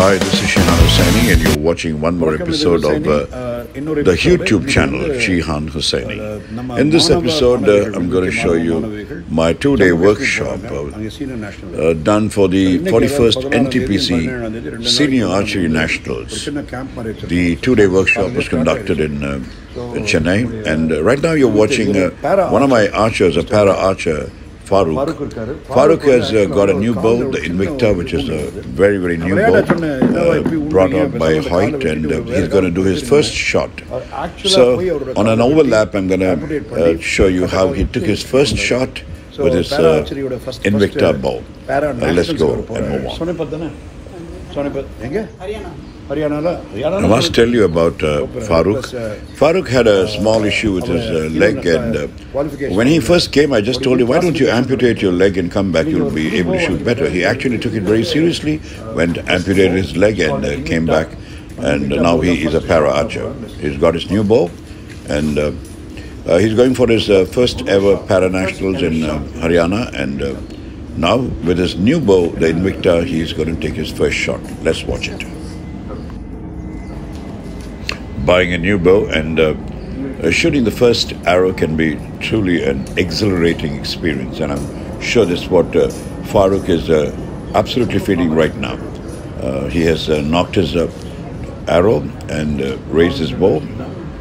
Hi, this is Shihan Hussaini, and you're watching one more episode of uh, the YouTube channel Shihan Hussaini. In this episode, uh, I'm going to show you my two day workshop uh, uh, done for the 41st NTPC Senior Archery Nationals. The two day workshop was conducted in, uh, in Chennai, and uh, right now you're watching uh, one of my archers, a para archer. Farooq. Farooq has uh, got a new boat, the Invicta, which is a very, very new boat uh, brought out by Hoyt, and uh, he's going to do his first shot. So, on an overlap, I'm going to uh, show you how he took his first shot with his uh, Invicta bow. Uh, let's go and move on. I must tell you about uh, Farooq. Farooq had a small issue with his uh, leg, and uh, when he first came, I just told him, Why don't you amputate your leg and come back? You'll be able to shoot better. He actually took it very seriously, went, amputated his leg, and uh, came back. And now he is a para archer. He's got his new bow, and uh, uh, he's going for his uh, first ever para nationals in Haryana. And now, with his new bow, the Invicta, he's going to take his first shot. Let's watch it buying a new bow and uh, shooting the first arrow can be truly an exhilarating experience. And I'm sure that's what uh, Farooq is uh, absolutely feeling right now. Uh, he has uh, nocked his uh, arrow and raised his bow.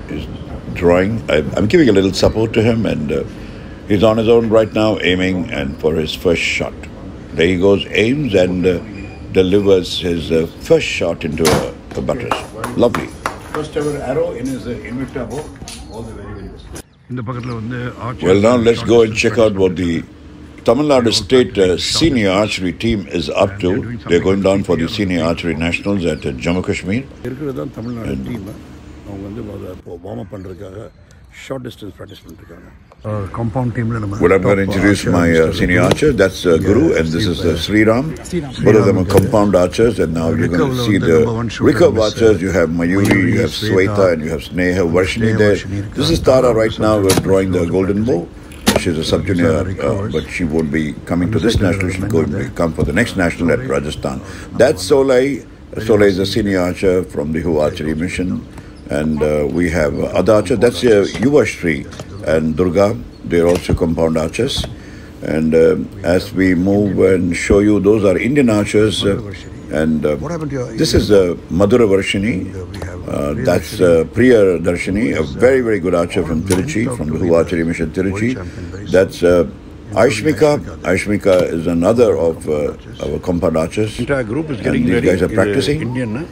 He's drawing. I, I'm giving a little support to him, and he's on his own right now, aiming and for his first shot. There he goes, aims and delivers his uh, first shot into a, a buttress. Lovely. First ever arrow in is Invicta for all the very very best இந்த பக்கத்துல வந்து Well, now let's go and check out what the Tamil Nadu State uh, Senior Archery team is up to. They're going down for the Senior Archery Nationals at uh, Jammu Kashmir. இருக்கிறது தான் Tamil Nadu team அவங்க வந்து warm up பண்ணுறதுக்காக short distance practice பண்ணிருக்காங்க uh, compound team. நம்ம Would I going to introduce my uh, senior archer. That's uh, Guru and this is uh, Sri Ram both of them are compound archers and now you're going to see the recurve archers. you have Mayuri you have Sweta and you have Sneha Varshini there. This is Tara right now we're drawing the golden bow. She's a sub junior, uh, but she won't be coming to this national. She'll go and come for the next national at Rajasthan. That's Solai. Solai is a senior archer from the HU Archery Mission. And uh, we have Adacha, that's uh, Yuva and Durga, they're also compound archers. And uh, as we move and show you, those are Indian archers. Uh, and uh, this is uh, Madhura Varshini, uh, that's Priya Darshini, a very, very good archer from Tiruchi, from the Archery Mission Tiruchi. That's Aishmika, Aishmika is another of uh, our compound archers. Entire group is getting and these guys are practicing. Indian,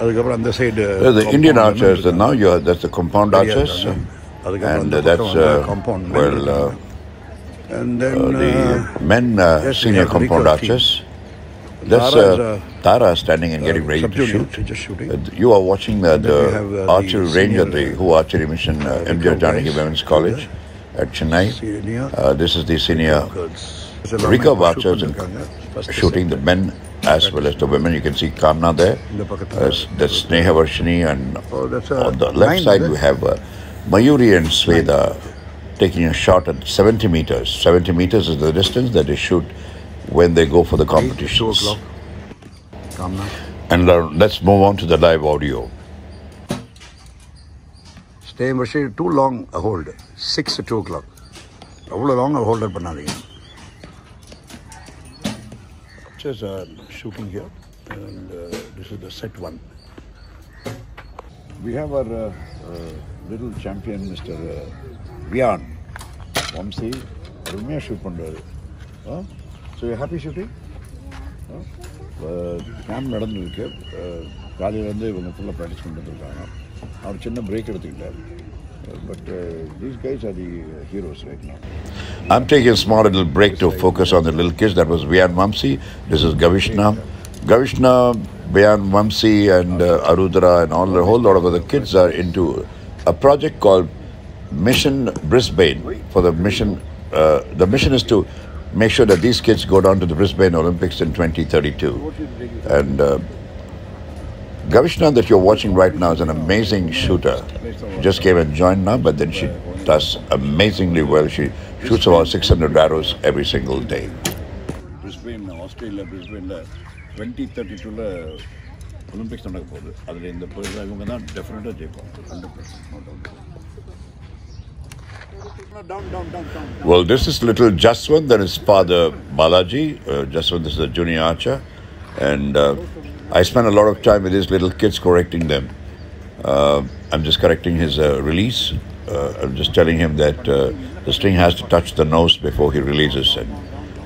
அதுக்கப்புறம் அந்த side the Indian archers now you have, that's the compound archers. And that's, uh, well, uh, and then, uh, the men senior compound archers. That's uh, Tara standing and getting ready to shoot. Uh, you are watching the, the archery range at the HU Archery Mission, uh, MGR Janaki Women's College at Chennai. this is the senior recurve archers and shooting the men as well as the women. You can see Karna there. That's, that's Sneha and oh, on the left side we have uh, Mayuri and Sweta taking a shot at 70 meters. 70 meters is the distance that they shoot when they go for the competitions. And uh, let's move on to the live audio. Stay in too long a hold. 6 to 2 o'clock. அவ்வளோ hold holder பண்ணாதீங்க Just uh, shooting here, and uh, this is the set one. We have our uh, uh, little champion, Mr. Uh, Vian. Vamsi, அருமையாக shoot பண்ணுறாரு so you happy shooting camp நடந்துருக்கு காலையிலேருந்து இவங்க ஃபுல்லாக practice பண்ணிட்டு இருக்காங்க அவர் சின்ன break எடுத்துக்கிட்டார் but these guys are the heroes right no I'm taking a small little break to focus on the little kids. That was Vian Vamsi. This is Gavishna. Gavishna, Vian Vamsi, and uh, Arudra, and all the whole lot of other kids are into a project called Mission Brisbane. For the mission, uh, the mission is to make sure that these kids go down to the Brisbane Olympics in 2032. And uh, Gavishna that you're watching right now is an amazing shooter. She just came and joined now, but then she does amazingly well. She shoots about 600 arrows every single day. Brisbane Australia பிரிஸ்பெயினில் twenty thirty டூவில் Olympics நடக்க போகுது அதில் இந்த பெருசாக இவங்க தான் டெஃபினட்டாக ஜெயிப்பாங்க hundred percent no doubt Down, down, down, down, down. Well, this is little Jaswant, that is father Balaji. Uh, Jaswant this is a junior archer. And uh, I spend a lot of time with these little kids correcting them. Uh, I'm just correcting his uh, release. Uh, I'm just telling him that uh, the string has to touch the nose before he releases. And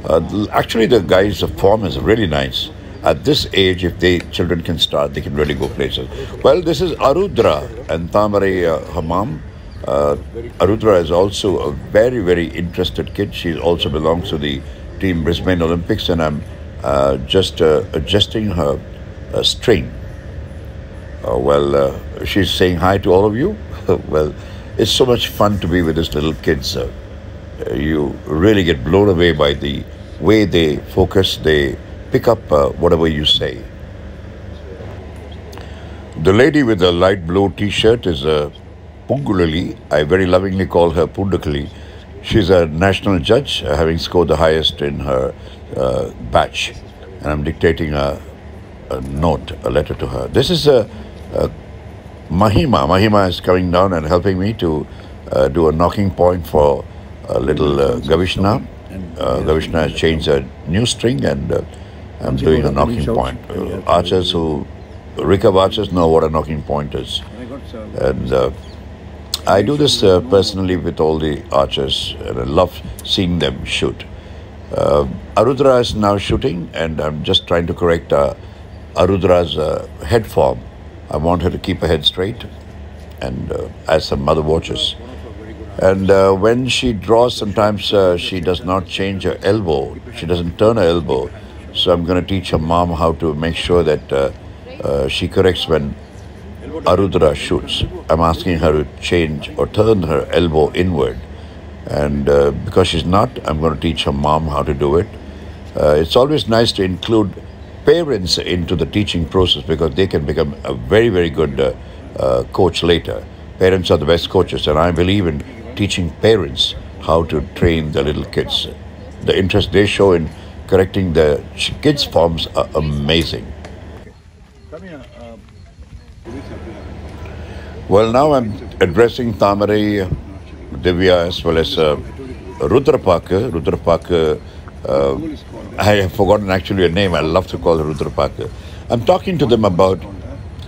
uh, actually, the guy's form is really nice. At this age, if the children can start, they can really go places. Well, this is Arudra and Tamare Hamam. Uh, Arudra is also a very, very interested kid. She also belongs to the Team Brisbane Olympics, and I'm uh, just uh, adjusting her string. Well, she's saying hi to all of you. well, it's so much fun to be with these little kids. Uh, uh, you really get blown away by the way they focus, they pick up uh, whatever you say. The lady with the light blue t shirt is a Pungulali. I very lovingly call her Pundakali. She's a national judge, uh, having scored the highest in her uh, batch. And I'm dictating a, a note, a letter to her. This is a, a Mahima. Mahima is coming down and helping me to uh, do a nocking point for a little uh, Gavishna. Uh, Gavishna has changed a new string and uh, I'm doing a nocking point. Uh, archers who, recurve archers know what a nocking point is. I got some. And uh, I do this uh, personally with all the archers, and I love seeing them shoot. Uh, Arudra is now shooting, and I'm just trying to correct uh, Arudra's uh, head form. I want her to keep her head straight, and uh, as her mother watches. And uh, when she draws, sometimes uh, she does not change her elbow. She doesn't turn her elbow. So I'm going to teach her mom how to make sure that uh, uh, she corrects when Arudra shoots. I'm asking her to change or turn her elbow inward. And uh, because she's not, I'm going to teach her mom how to do it. It's always nice to include parents into the teaching process because they can become a very, very good uh, uh, coach later. Parents are the best coaches, and I believe in teaching parents how to train the little kids. The interest they show in correcting the kids' forms are amazing. Uh, Well, now I'm addressing Tamare, Divya, as well as uh, Rudrapaka. Rudrapaka, uh, I have forgotten actually her name. I love to call her Rudrapaka. I'm talking to them about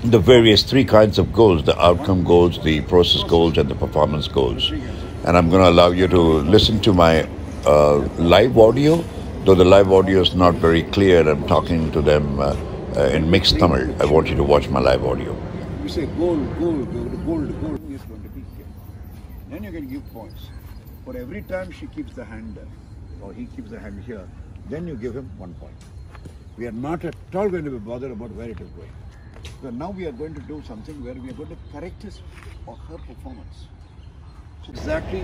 the various three kinds of goals the outcome goals, the process goals, and the performance goals. And I'm going to allow you to listen to my uh, live audio, though the live audio is not very clear. I'm talking to them uh, uh, in mixed Tamil. I want you to watch my live audio. you say gold, gold, gold, gold, gold is going to be. Then you can give points. For every time she keeps the hand uh, or he keeps the hand here, then you give him one point. We are not at all going to be bothered about where it is going. So now we are going to do something where we are going to correct his or her performance. So exactly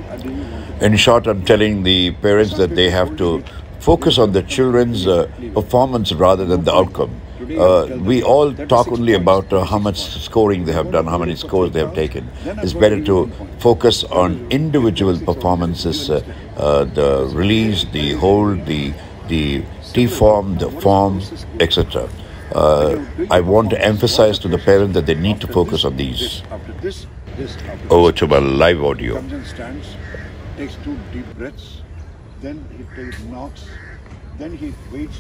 In short, I'm telling the parents that they have to focus on the children's uh, performance rather than the outcome. Uh, we all talk only about uh, how much scoring they have done, how many scores they have taken. It's better to focus on individual performances, uh, uh, the release, the hold, the the T form, the form, etc. Uh, I want to emphasize to the parent that they need to focus on these. after this, this, Over to my live audio. takes two deep breaths, then he nocks, then he waits,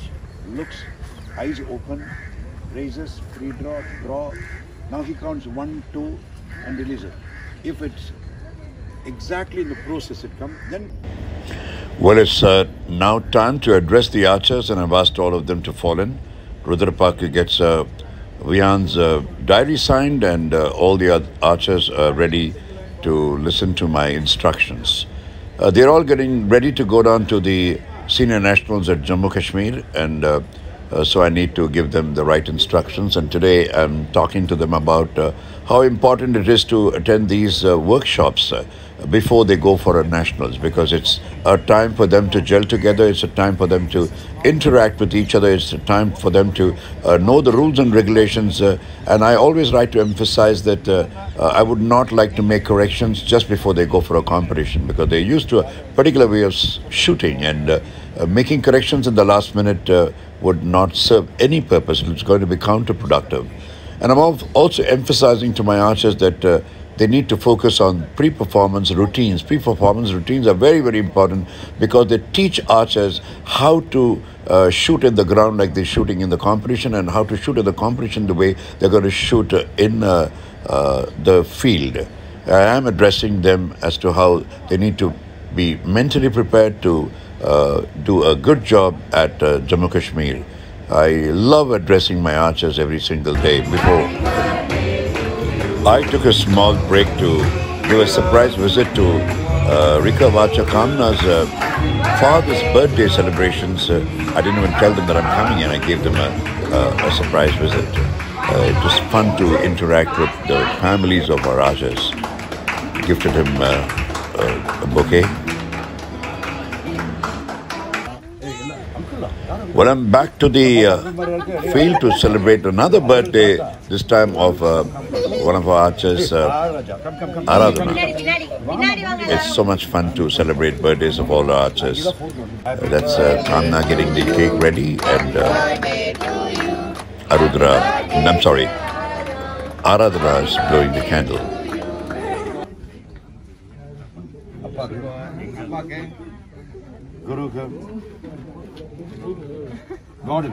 looks, eyes open, raises, free draw. Now he counts one, two, and releases. If it's exactly in the process it comes, then Well, it's uh, now time to address the archers, and I've asked all of them to fall in. Rudrapaka gets uh, Vian's uh, diary signed, and uh, all the archers are ready to listen to my instructions. Uh, they're all getting ready to go down to the senior nationals at Jammu Kashmir, and uh, so I need to give them the right instructions. And today I'm talking to them about uh, how important it is to attend these uh, workshops uh, before they go for a nationals because it's a time for them to gel together, it's a time for them to interact with each other, it's a time for them to uh, know the rules and regulations. Uh, and I always like to emphasize that I would not like to make corrections just before they go for a competition because they're used to a particular way of shooting and making corrections in the last minute would not serve any purpose. It's going to be counterproductive. And I'm also emphasizing to my archers that uh, they need to focus on pre-performance routines. Pre-performance routines are very, very important because they teach archers how to uh, shoot in the ground like they're shooting in the competition and how to shoot in the competition the way they're going to shoot in uh, uh, the field. I am addressing them as to how they need to be mentally prepared to do a good job at uh, Jammu Kashmir. I love addressing my archers every single day before I took a small break to do a surprise visit to uh, Rika Vacha Kamna's uh, father's birthday celebrations. Uh, I didn't even tell them that I'm coming and I gave them a, a, a surprise visit. Uh, it was fun to interact with the families of our Rajas. Gifted him uh, a bouquet. Well, I'm back to the uh, field to celebrate another birthday, this time of uh, one of our archers, uh, Aradhana. It's so much fun to celebrate birthdays of all our archers. that's uh, Kamna getting the cake ready and uh, Arudra, I'm sorry, Aradhana is blowing the candle. Guru God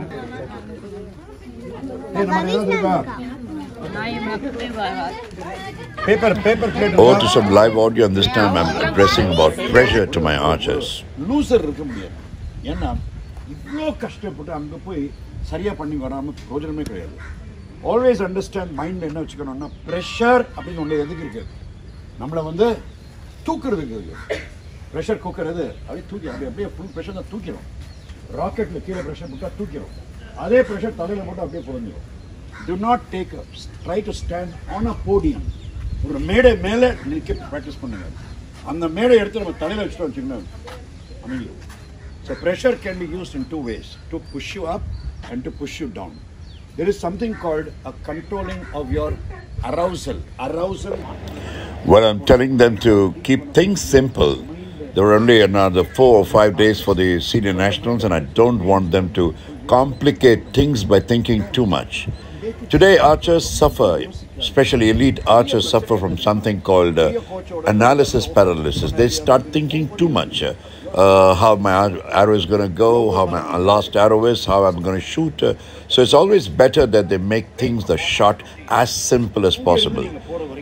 Paper, paper plate. Oh, to some live audio, and this time I'm addressing about pressure to my archers. Loser இருக்க முடியாது. ஏன்னா இவ்வளோ கஷ்டப்பட்டு அங்கே போய் சரியாக பண்ணி வராமல் பிரோஜனமே கிடையாது. ஆல்வேஸ் அண்டர்ஸ்டாண்ட் மைண்டில் என்ன வச்சுக்கணும்னா ப்ரெஷர் அப்படின்னு ஒன்று எதுக்கு இருக்குது நம்மளை வந்து தூக்குறதுக்கு இருக்குது ப்ரெஷர் குக்கர் எது அப்படியே தூக்கி அப்படியே அப்படியே ஃபுல் ப்ரெஷர் தான் தூக்கிடும் ராக்கெட்டில் கீழே ப்ரெஷர் போட்டால் தூக்கிடும் அதே ப்ரெஷர் தலையில் போட்டு அப்படியே புரிஞ்சிடும் do not take try to stand on a podium ஒரு மேடை மேலே நிற்க ப்ராக்டிஸ் பண்ணுங்க அந்த மேடை எடுத்து நம்ம தலையில் வச்சுட்டோம் வச்சுக்கணும் அமைதியும் so pressure can be used in two ways to push you up and to push you down there is something called a controlling of your arousal. Arousal. Well, I'm telling them to keep things simple. There are only another four or five days for the senior nationals, and I don't want them to complicate things by thinking too much. Today, archers suffer, especially elite archers suffer from something called uh, analysis paralysis. They start thinking too much. Uh, how my arrow is going to go, how my last arrow is, how I'm going to shoot. Uh, so it's always better that they make things, the shot, as simple as possible.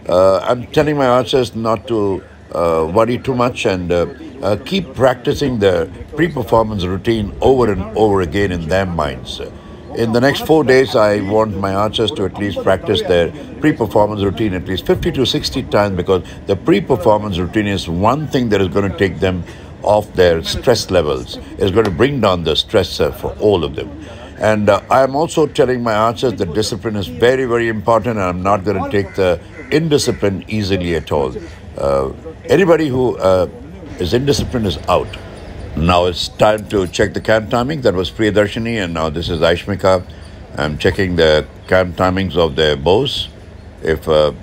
Uh, I'm telling my archers not to uh, worry too much and uh, uh, keep practicing the pre-performance routine over and over again in their minds. In the next four days, I want my archers to at least practice their pre-performance routine at least 50 to 60 times because the pre-performance routine is one thing that is going to take them off their stress levels. It's going to bring down the stress uh, for all of them. And uh, I'm also telling my archers that discipline is very, very important, and I'm not going to take the indiscipline easily at all. Uh, anybody who uh, is indisciplined is out. Now it's time to check the cam timing. That was Priyadarshini, and now this is Aishmika. I'm checking the cam timings of their bows. If uh,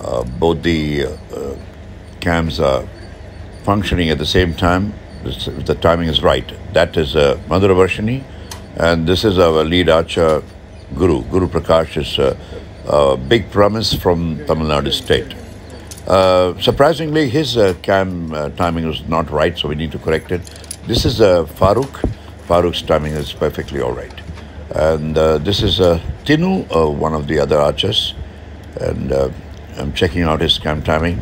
uh, both the uh, cams are functioning at the same time, if the timing is right. That is uh, Madhura Varshini, and this is our lead archer, Guru. Guru Prakash is a big promise from Tamil Nadu state. Uh, surprisingly, his uh, cam uh, timing was not right, so we need to correct it. This is uh, Farooq. Farooq's timing is perfectly all right. And uh, this is uh, Tinu, uh, one of the other archers. And uh, I'm checking out his cam timing.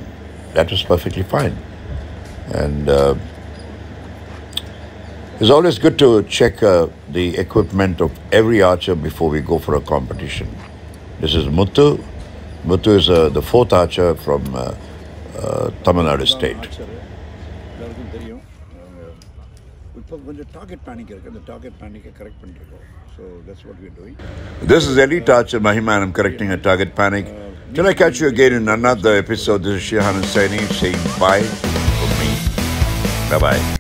That was perfectly fine. And uh, it's always good to check uh, the equipment of every archer before we go for a competition. This is Mutu. Mutu is uh, the fourth archer from uh, uh, Tamil Nadu state. This is elite archer Mahiman. I'm correcting a target panic. Till I catch you again in another episode, this is Shihan Hussaini saying bye for me. Bye bye.